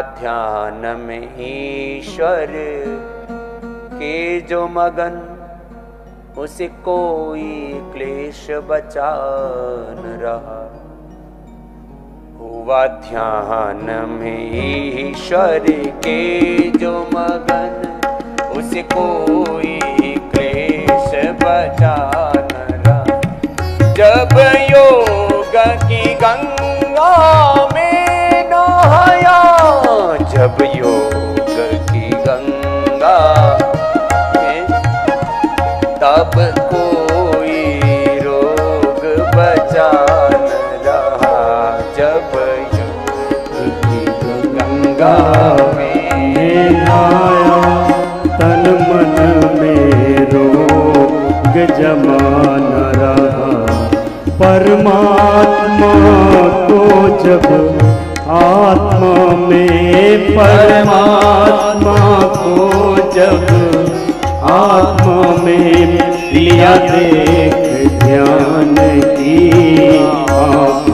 ध्यान में ईश्वर के जो मगन, उसे कोई क्लेश बचा न रहा। हुआ ध्यान में ईश्वर के जो मगन, उसे कोई क्लेश बचा न रहा। जब योग की गंगा जब योग परमात्मा को जब आत्मा में लिया देख ध्यान की। आँखों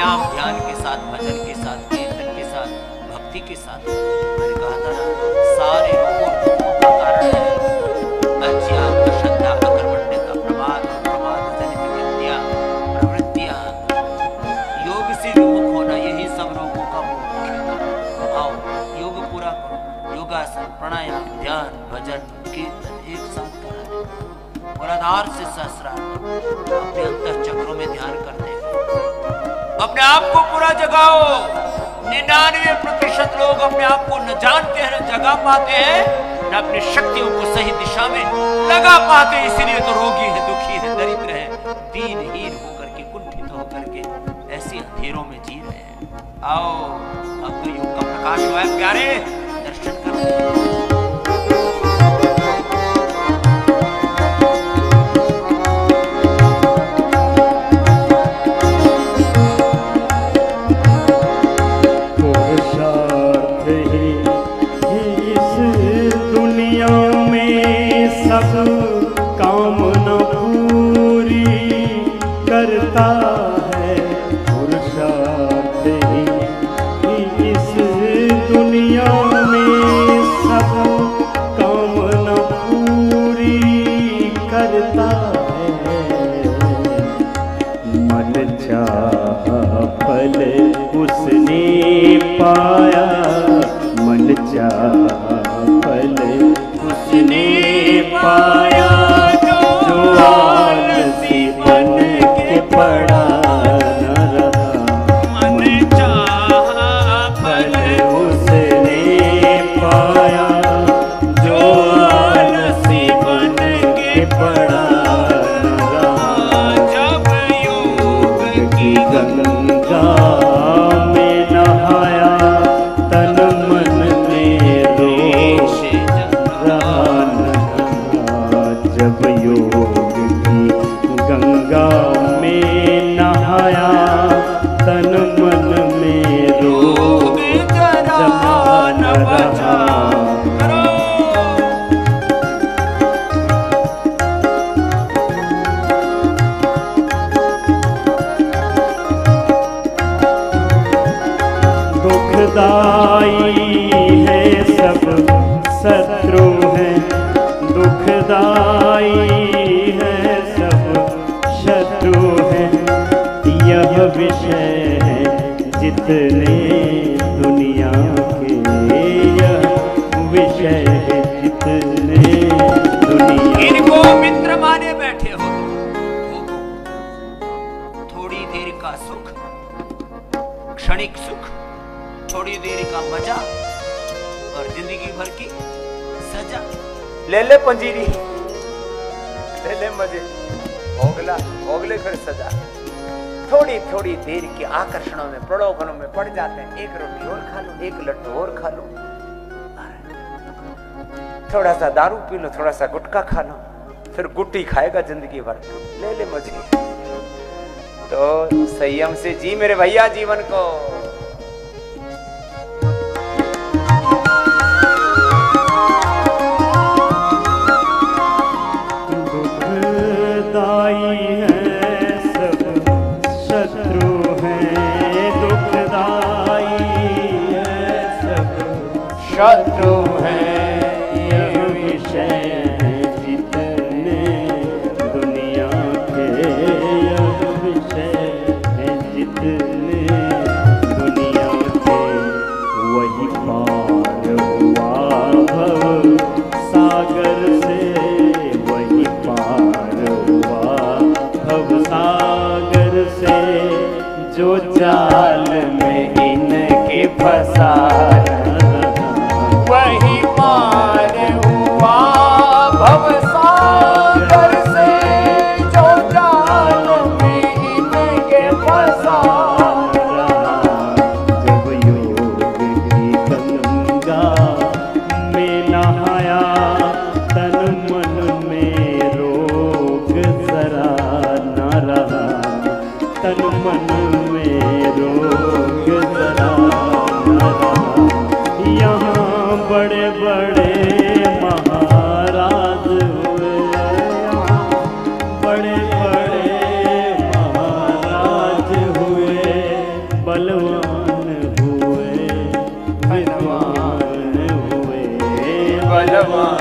प्राणायाम ध्यान के साथ, भजन के साथ, कीर्तन के साथ, भक्ति के साथ। मैंने कहा था ना? सारे रोगों से यही सब रोगों का योग पूरा करो। योगासन, प्राणायाम, ध्यान, भजन, कीर्तन, एक साथ करा। और आधार से अपने अंतर चक्रों में ध्यान करते अपने आप को पूरा जगाओ। निन्यानवे प्रतिशत लोग अपने आप को न जानते हैं, न जगा पाते हैं, न अपनी शक्तियों को सही दिशा में लगा पाते इसीलिए तो रोगी है, दुखी है, दरिद्र है, दीनहीन होकर के, कुंठित होकर के ऐसे अंधेरों में जी रहे हैं। आओ, अब तो युग का प्रकाश हुआ है, प्यारे। सब कामना पूरी करता है। पुरुषार्थ ही इस दुनिया में सब कामना पूरी करता है। मन चाह फल उसने पाया। की दुखदाई है सब शत्रु है। दुखदाई है सब शत्रु है। यह विषय है जितने और ज़िंदगी भर की सजा। ले ले पंजीरी। ले ले मज़े। होगला होगले फिर सजा। थोड़ी थोड़ी देर के आकर्षणों में, प्रलोभनों में पड़ जाते हैं। एक रोटी और खा लो, एक लड्डू और खा लो। थोड़ा सा दारू पी लो थोड़ा सा गुटखा खा लो, फिर गुट्टी खाएगा ज़िंदगी भर। ले ले मज़े। तो संयम से जी मेरे भैया जीवन को। इनके फंसा वही पार हुआ भव से, जो जाल में इनके फंसा जब योग गंगा में नहाया, तन मन में रोग जरा न तन मन में रोग जरा बलवान हुए। बलवान। हुए बलवान